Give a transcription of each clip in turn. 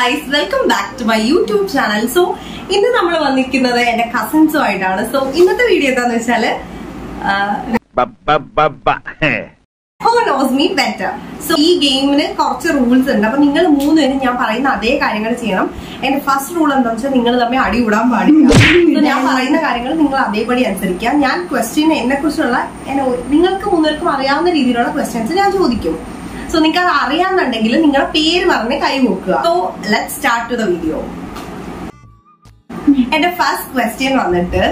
Guys welcome back to my YouTube channel so ഇന്ന് നമ്മൾ വന്നിരിക്കുന്നത് എന്റെ കസിൻസും ആയിട്ടാണ് സോ ഇന്നത്തെ വീഡിയോ എന്താന്ന് വെച്ചാൽ ഹോ നോസ് മീ ബെറ്റർ സോ ഈ ഗെയിമിന് കുറച്ച് റൂൾസ് ഉണ്ട്. അപ്പൊ നിങ്ങൾ മൂന്നുപേരും ഞാൻ പറയുന്ന അതേ കാര്യങ്ങൾ ചെയ്യണം. എന്റെ ഫസ്റ്റ് റൂൾ എന്താണെന്ന് വെച്ചാൽ നിങ്ങൾ തമ്മിൽ അടി വിടാൻ പാടില്ല. ഞാൻ പറയുന്ന കാര്യങ്ങൾ നിങ്ങൾ അതേപടി അനുസരിക്കുക. ഞാൻ ക്വസ്റ്റ്യൻ എന്നെ കുറിച്ചുള്ള നിങ്ങൾക്ക് മൂന്നുപേർക്കും അറിയാവുന്ന രീതിയിലുള്ള ക്വസ്റ്റ്യൻസ് ഞാൻ ചോദിക്കും. സോ നിങ്ങൾക്ക് അത് അറിയാന്നുണ്ടെങ്കിൽ നിങ്ങളുടെ പേര് പറഞ്ഞ് കൈ നോക്കുക so let start to the video എന്റെ ഫസ്റ്റ് ക്വസ്റ്റ്യൻ വന്നിട്ട്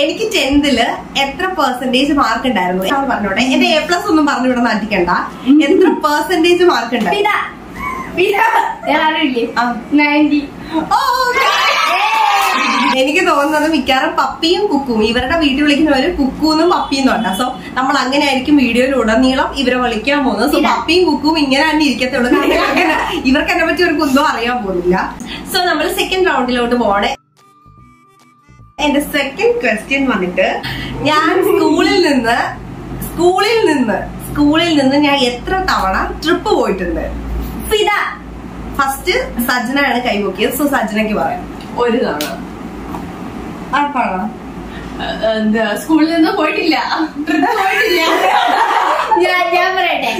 എനിക്ക് ടെൻത്തിൽ എത്ര പെർസെന്റേജ് മാർക്ക് ഉണ്ടായിരുന്നു? ഞാൻ പറഞ്ഞോട്ടെ എന്റെ എ പ്ലസ് ഒന്നും പറഞ്ഞു ഇവിടെ നാട്ടിക്കണ്ട. എത്ര പെർസെന്റേജ് മാർക്ക് ഉണ്ടായിരുന്നു. ഓ. എനിക്ക് തോന്നുന്നത് മിക്കവാറും പപ്പിയും കുക്കും. ഇവരുടെ വീട്ടിൽ വിളിക്കുന്നവര് കുക്കൂന്നും പപ്പിന്നും ഉണ്ടാ. സോ നമ്മൾ അങ്ങനെ ആയിരിക്കും വീഡിയോയിൽ ഉടനീളം ഇവരെ വിളിക്കാൻ പോകുന്നത്. സോ പപ്പിയും കുക്കും ഇങ്ങനെ തന്നെ ഇരിക്കത്തുള്ളൂ ഇവർക്ക് എന്നെ പറ്റി ഒരു കുന്തോ അറിയാൻ പോകുന്നില്ല. സോ നമ്മൾ സെക്കൻഡ് റൗണ്ടിലോട്ട് പോണേ എന്റെ സെക്കൻഡ് ക്വസ്റ്റ്യൻ വന്നിട്ട് ഞാൻ സ്കൂളിൽ നിന്ന് സ്കൂളിൽ നിന്ന് സ്കൂളിൽ നിന്ന് ഞാൻ എത്ര തവണ ട്രിപ്പ് പോയിട്ടുണ്ട്? ഫിദ ഫസ്റ്റ് സജ്ജനാണ് കൈപൊക്കിയത് സോ സജ്ജനയ്ക്ക് പറയാം. ഒരു തവണ. എന്താ സ്കൂളിൽ നിന്ന് പോയിട്ടില്ല. ഞാൻ പറയട്ടെ.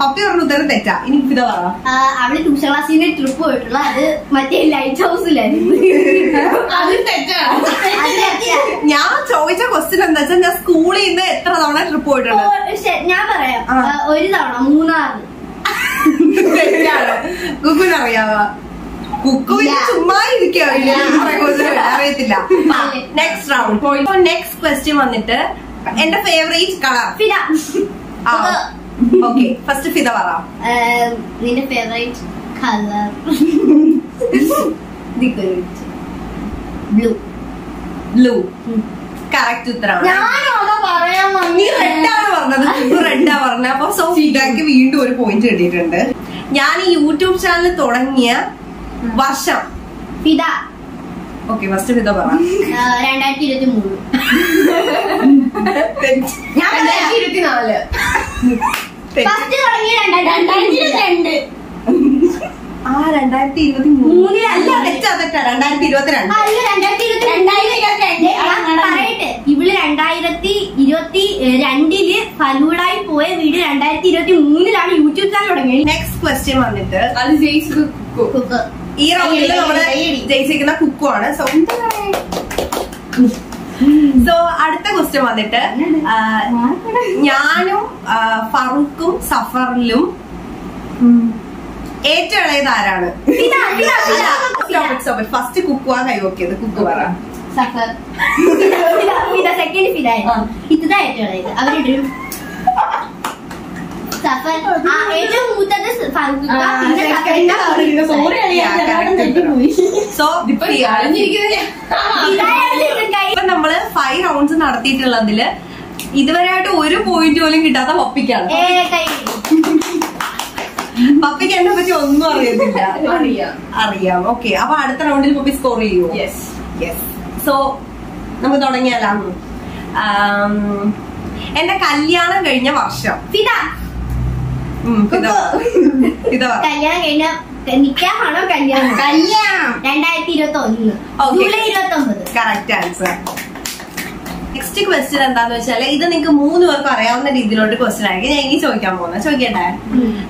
പപ്പി പറഞ്ഞ ഉത്തരം തെറ്റാ. ഇനി ഫിദ പറ അവൾ ട്യൂഷൻ ക്ലാസ്സിൽ നിന്ന് ട്രിപ്പ് പോയിട്ടുള്ള അത് മറ്റേ ലൈറ്റ് ഹൗസിലായിരുന്നു അത് തെറ്റാണ്. ഞാൻ ചോദിച്ച ക്വസ്റ്റ്യൻ എന്താ വെച്ചാൽ ഞാൻ സ്കൂളിൽ നിന്ന് എത്ര തവണ ട്രിപ്പ് പോയിട്ടുണ്ട്? ഞാൻ പറയാം. ഒരു തവണ മൂന്നാറ്. തെറ്റാണ് കുക്കുന് അറിയാവോ കുക്കു. ചുമ്മാ ഇരിക്കോ അറിയത്തില്ല. നെക്സ്റ്റ് റൗണ്ട് നെക്സ്റ്റ് ക്വസ്റ്റ്യൻ വന്നിട്ട് എന്റെ favourite colour Fida. Okay first Fida പറ. ആ, നിന്റെ favourite colour blue blue correct ഉത്തരമാണ് പറയാൻ നീ റെഡാണ് പറഞ്ഞത്. കുക്കു റെഡാ പറഞ്ഞത്. അപ്പൊ സോ ഫിദക്ക് വീണ്ടും ഒരു പോയിന്റ് കിട്ടിയിട്ടുണ്ട്. ഞാൻ ഈ യൂട്യൂബ് ചാനൽ തുടങ്ങിയ വർഷം. ഫിദ ഓക്കെ ഫസ്റ്റ് ഫിദ പറ. രണ്ടായിരത്തി ഇരുപത്തി മൂന്ന് രണ്ടായിരത്തി ഇരുപത്തിനാല്. ഫസ്റ്റ് തുടങ്ങിയ രണ്ടായിരത്തി രണ്ട് ആ രണ്ടായിരത്തി ഇരുപത്തി മൂന്നിൽ അല്ല തെറ്റാ തെറ്റാ. രണ്ടായിരത്തി ഇരുപത്തിരണ്ട് ഇരുപത്തി പറയട്ടെ. ഇവൾ രണ്ടായിരത്തി ഇരുപത്തി രണ്ടിൽ ഫലൂടായി പോയ വീട് രണ്ടായിരത്തി ഇരുപത്തി മൂന്നിലാണ് യൂട്യൂബ് ചാനൽ തുടങ്ങിയത്. നെക്സ്റ്റ് ക്വസ്റ്റ്യൻ വന്നിട്ട് അത് ജയിച്ചു കുക്ക്. ഈ റൗണ്ടിൽ നമ്മുടെ നമ്മൾ. ജയിച്ചിരിക്കുന്ന കുക്കു ആണ്. സോ സോ അടുത്ത ക്വസ്റ്റ്യൻ വന്നിട്ട് ഞാനും ഫറൂഖും സഫറിലും ഏറ്റവും ഇളയത് ആരാണ് ഫസ്റ്റ് കുക്കു കുക്കുവാ കൈവക്കിയത്. കുക്കു പറ. സഫർ. സെക്കൻഡ് ഫിദ, ഇത് ഏറ്റവും ഇളയത്. അവരുടെ. സഫർ. ഏറ്റവും മൂത്തത് പിന്നെ സോ ഇപ്പൊ അറിഞ്ഞിരിക്കുന്നത് ഇതായിരുന്നു ഇത് കൈ. ഇപ്പൊ നമ്മൾ ഫൈവ് റൗണ്ട്സ് നടത്തിയിട്ടുള്ളതിൽ ഇതുവരെയായിട്ട് ഒരു പോയിന്റ് പോലും കിട്ടാത്ത പപ്പിക്കാണ്. പപ്പിക്ക് എന്നെ പറ്റി ഒന്നും അറിയത്തില്ല. അറിയാം. അറിയാം. ഓക്കെ അപ്പൊ അടുത്ത റൗണ്ടിൽ പപ്പി സ്കോർ ചെയ്യുമോ യെസ് യെസ് സോ നമുക്ക് തുടങ്ങിയാലോ എന്റെ കല്യാണം കഴിഞ്ഞ വർഷം. ഉം, ഇതാ. ഇതാ. പറ. കല്യാണം കഴിഞ്ഞ നിക്കാഹാണോ കല്യാണം. കല്യാണം. രണ്ടായിരത്തി ഇരുപത്തി ഒന്ന് Okay. ജൂലൈ ഇരുപത്തി ഒമ്പത് കറക്റ്റ് ആൻസർ നെക്സ്റ്റ് ക്വസ്റ്റ്യൻ എന്താന്ന് വെച്ചാൽ ഇത് നിങ്ങൾക്ക് മൂന്ന് പേർക്ക് അറിയാവുന്ന രീതിയിലോട്ട് ക്വസ്റ്റ്യൻ ആയിരിക്കും. ഞാൻ ഇനി ചോദിക്കാൻ പോകുന്നത് ചോദിക്കട്ടെ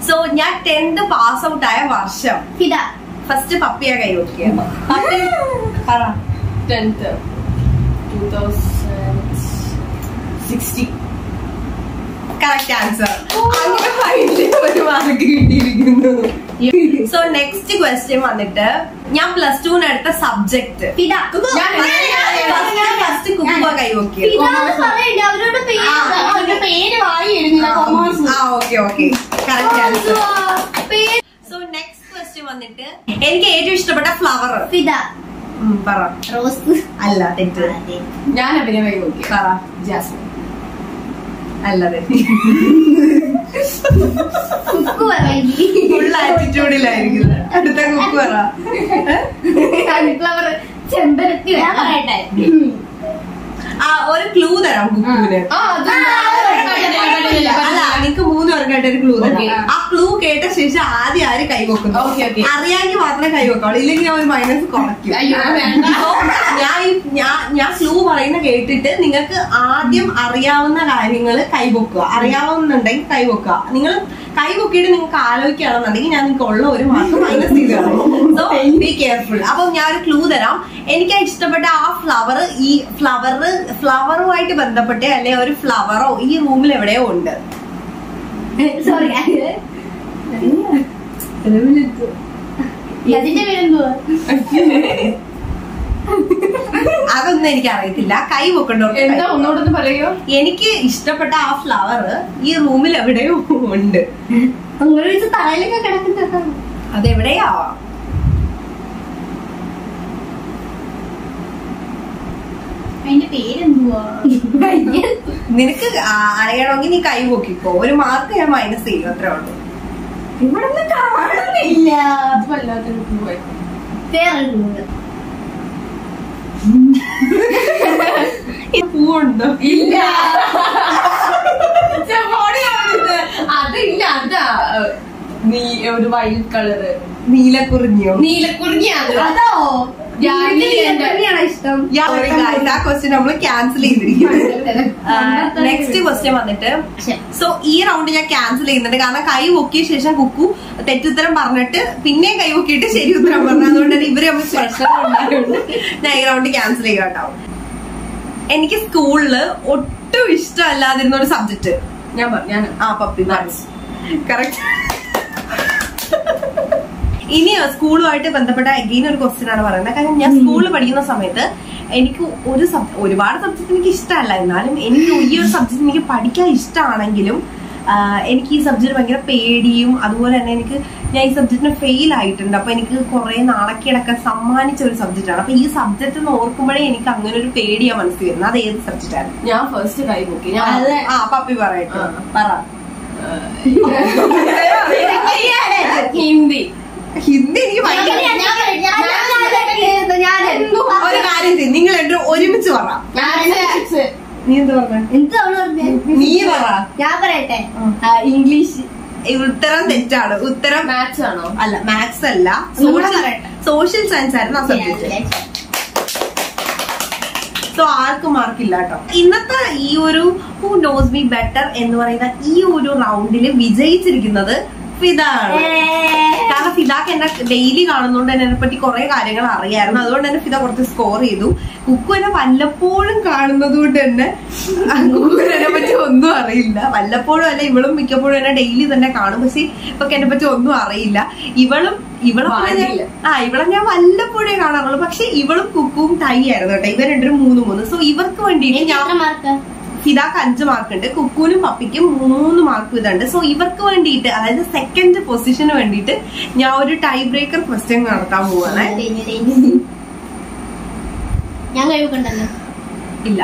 സോ ഞാൻ ടെൻത്ത് പാസ് ഔട്ട് ആയ വർഷം. ഫിദ ഫസ്റ്റ് പപ്പിയാ കൈ നോക്കിയ പപ്പി പറ. Tenth two thousand sixty correct answer അങ്ങനെ ഫൈനലി ഒരു മാർക്ക് കിട്ടിയിരിക്കുന്നു. സോ നെക്സ്റ്റ് ക്വസ്റ്റ്യൻ വന്നിട്ട് ഞാൻ പ്ലസ് ടുവിന് എടുത്ത subject first കുപ്പ okay okay correct answer so next question വന്നിട്ട് എനിക്ക് ഏറ്റവും ഇഷ്ടപ്പെട്ട ഫ്ലവർ ഫിദ പറ. റോസ് അല്ല തെറ്റ്. ഞാൻ അഭിനയമായി നോക്കി പറ. ജാസ്മിൻ അല്ല തെറ്റ് കുക്കു പറയണ്ടി ഫുൾ അടുത്ത കുക്ക് പറ സൺഫ്ലവർ ചെമ്പരത്തി ഞാൻ പറയട്ടെ ആ, ഒരു ക്ലൂ തരാം കുക്കുവിന് ആ അത് പറ്റില്ല, പേർക്കായിട്ട് ഒരു ക്ലൂ ആ ക്ലൂ കേട്ട ശേഷം ആദ്യം ആര് കൈവെക്കുന്നു. അറിയാമെങ്കിൽ മാത്രമേ കൈവെക്കാവുള്ളൂ ഇല്ലെങ്കിൽ ഞാൻ ഒരു മൈനസ് കുറയ്ക്കും ഞാൻ ഈ- ഞാൻ ഞാൻ ക്ലൂ പറയുന്ന കേട്ടിട്ട് നിങ്ങൾക്ക് ആദ്യം അറിയാവുന്ന കാര്യങ്ങൾ കൈവെക്കുക. അറിയാവുന്നുണ്ടെങ്കിൽ കൈവെക്കുക. നിങ്ങൾ കൈവെക്കിയിട്ട് നിങ്ങൾക്ക് ആലോചിക്കുകയാണെന്നുണ്ടെങ്കിൽ ഞാൻ നിങ്ങൾക്ക് ഉള്ള ഒരു മാസം മൈനസ് ചെയ്ത് സോ ബി കെയർഫുൾ അപ്പൊ ഞാൻ ഒരു ക്ലൂ തരാം. എനിക്ക് ഇഷ്ടപ്പെട്ട ആ ഫ്ലവർ ഈ ഫ്ലവർ ഫ്ലവറുമായിട്ട് ബന്ധപ്പെട്ട് അല്ലെ ഒരു ഫ്ലവറോ ഈ റൂമിൽ എവിടെയോ ഉണ്ട്. സോറി അതിന്റെ പേരെന്തുവാ അതൊന്നും എനിക്ക് അറിയത്തില്ല കൈ പൊക്കണ്ടോ? എന്താ ഒന്നുകൂടെ പറയോ? എനിക്ക് ഇഷ്ടപ്പെട്ട ആ ഫ്ലവർ ഈ റൂമിൽ എവിടെയോ ഉണ്ട്. തലയിലൊക്കെ കിടക്കുന്നതാണ് അതെവിടെയാവാം അതിന്റെ പേരെന്തുവാ? നിനക്ക് അറിയണമെങ്കിൽ നീ കൈ പൊക്കിക്കോ. ഒരു മാർക്ക് ഞാൻ മൈനസ് ചെയ്യും അത്രേ ഉള്ളൂ. ഇവിടെ ഒന്നും കാണുന്നില്ല പൂവുണ്ടോ? ഇല്ല. അതില്ല അതാ. നീ ഒരു വൈറ്റ് കളറ്. നീലക്കുറിഞ്ഞിയോ? നീലക്കുറിഞ്ഞോ അതോ. ക്യാൻസൽ ചെയ്തിരിക്കുന്നത് നെക്സ്റ്റ് ക്വസ്റ്റ്യൻ വന്നിട്ട്. സോ ഈ റൗണ്ട് ഞാൻ ക്യാൻസൽ ചെയ്യുന്നുണ്ട്. കാരണം കൈ പൊക്കിയ ശേഷം കുക്കു തെറ്റുത്തരം പറഞ്ഞിട്ട് പിന്നെയും കൈ പൊക്കിയിട്ട് ശരി ഉത്തരം പറഞ്ഞു. അതുകൊണ്ട് തന്നെ ഇവർ തമ്മിൽ പ്രശ്നം ഉണ്ടായതുകൊണ്ട് ഞാൻ ഈ റൗണ്ട് ക്യാൻസൽ ചെയ്യാട്ടോ എനിക്ക് സ്കൂളിൽ ഒട്ടും ഇഷ്ടമല്ലാതിരുന്ന ഒരു സബ്ജക്ട് ഞാൻ പറഞ്ഞു ഞാൻ ആ പപ്പി കറക്റ്റ് ഇനി സ്കൂളുമായിട്ട് ബന്ധപ്പെട്ട അഗെയിൻ ഒരു ക്വസ്റ്റ്യൻ ആണ് പറയുന്നത്. കാരണം ഞാൻ സ്കൂളിൽ പഠിക്കുന്ന സമയത്ത് എനിക്ക് ഒരു ഒരുപാട് സബ്ജക്ട് എനിക്ക് ഇഷ്ടമല്ല. എന്നാലും എനിക്ക് ഈ ഒരു സബ്ജക്ട് എനിക്ക് പഠിക്കാൻ ഇഷ്ടമാണെങ്കിലും എനിക്ക് ഈ സബ്ജക്ട് ഭയങ്കര പേടിയും അതുപോലെ തന്നെ എനിക്ക് ഞാൻ ഈ സബ്ജക്റ്റിന് ഫെയിൽ ആയിട്ടുണ്ട്. അപ്പൊ എനിക്ക് കുറെ നാണക്കേടൊക്കെ സമ്മാനിച്ച ഒരു സബ്ജക്റ്റാണ് അപ്പൊ ഈ സബ്ജക്റ്റ് എന്ന് ഓർക്കുമ്പോഴേ എനിക്ക് അങ്ങനെ ഒരു പേടിയാ മനസ്സിൽ വരുന്നത്. അത് ഏത് സബ്ജക്റ്റായിരുന്നു ഞാൻ ഫസ്റ്റ് കൈ നോക്കി. ആ പപ്പി പറയട്ടെ. പറ ഹിന്ദി ഹിന്ദി എനിക്ക് ഭയങ്കര ഒരു കാര്യം ചെയ്യും നിങ്ങൾ രണ്ടും ഒരുമിച്ച് പറ മാത്സ് നീ എന്താ പറഞ്ഞ? നീ പറ. ഞാൻ പറയട്ടെ. ഇംഗ്ലീഷ്. ഉത്തരം തെറ്റാണ്. ഉത്തരം മാത്സ് ആണോ? അല്ല മാത്സ് അല്ല. സോഷ്യൽ സോഷ്യൽ സയൻസ് ആയിരുന്നു ആ സബ്ജക്ട് സോ ആർക്കും മാർക്കില്ല കേട്ടോ. ഇന്നത്തെ ഈ ഒരു ഹു നോസ് മീ ബെറ്റർ എന്ന് പറയുന്ന ഈ ഒരു റൗണ്ടിൽ വിജയിച്ചിരിക്കുന്നത് ഫിദാണ് കാരണം ഫിദാക്ക് എന്നെ ഡെയിലി കാണുന്നോണ്ട് തന്നെ എന്നെ പറ്റി കുറെ കാര്യങ്ങൾ അറിയായിരുന്നു. അതുകൊണ്ട് തന്നെ ഫിദ കുറച്ച് സ്കോർ ചെയ്തു. കുക്കു എന്നെ വല്ലപ്പോഴും കാണുന്നത് കൊണ്ട് തന്നെ കുക്കുവിനെ എന്നെ പറ്റി ഒന്നും അറിയില്ല. വല്ലപ്പോഴും അല്ല ഇവളും മിക്കപ്പോഴും എന്നെ ഡെയിലി തന്നെ കാണും. പക്ഷെ ഇപ്പൊ എന്നെ പറ്റി ഒന്നും അറിയില്ല. ഇവളും ഇവളും ആ ഇവളെ ഞാൻ വല്ലപ്പോഴേ കാണാറുള്ളൂ. പക്ഷെ ഇവളും കുക്കും തൈ ആയിരുന്നു കേട്ടോ. ഇവർ രണ്ടും മൂന്ന് മൂന്ന്. സോ ഇവർക്ക് വേണ്ടി ഞാൻ ഫിദാക്ക് അഞ്ച് മാർക്ക് ഉണ്ട് കുക്കുനും പപ്പിക്കും മൂന്ന് മാർക്ക് ഇതുണ്ട് സോ ഇവർക്ക് വേണ്ടിയിട്ട് അതായത് സെക്കൻഡ് പൊസിഷന് വേണ്ടിയിട്ട് ഞാൻ ഒരു ടൈ ബ്രേക്കർ ക്വസ്റ്റ്യൻ നടത്താൻ പോവാണ് ഞാൻ കഴിവുണ്ടല്ലോ ഇല്ല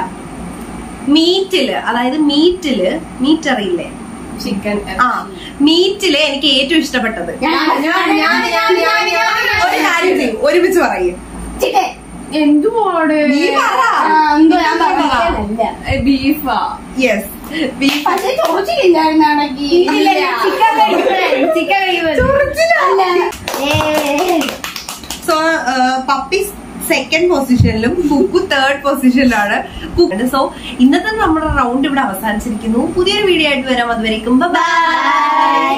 മീറ്റിൽ അതായത് മീറ്റിൽ മീറ്റ് അറിയില്ലേ ചിക്കൻ ആ മീറ്റിൽ എനിക്ക് ഏറ്റവും ഇഷ്ടപ്പെട്ടത് ഒരുമിച്ച് പറയും ചിക്കൻ എന്തുവാണ് നീ പറ. എന്തോ ഞാൻ പറഞ്ഞില്ല ബീഫാ. യെസ് പക്ഷെ കഴിക്കുമ്പോൾ സോ പപ്പി സെക്കൻഡ് പൊസിഷനിലും കുക്കു തേർഡ് പൊസിഷനിലാണ് സോ ഇന്നത്തെ നമ്മുടെ റൗണ്ട് ഇവിടെ അവസാനിച്ചിരിക്കുന്നു. പുതിയൊരു വീഡിയോ ആയിട്ട് വരാം. അതുവരേക്കും ബൈ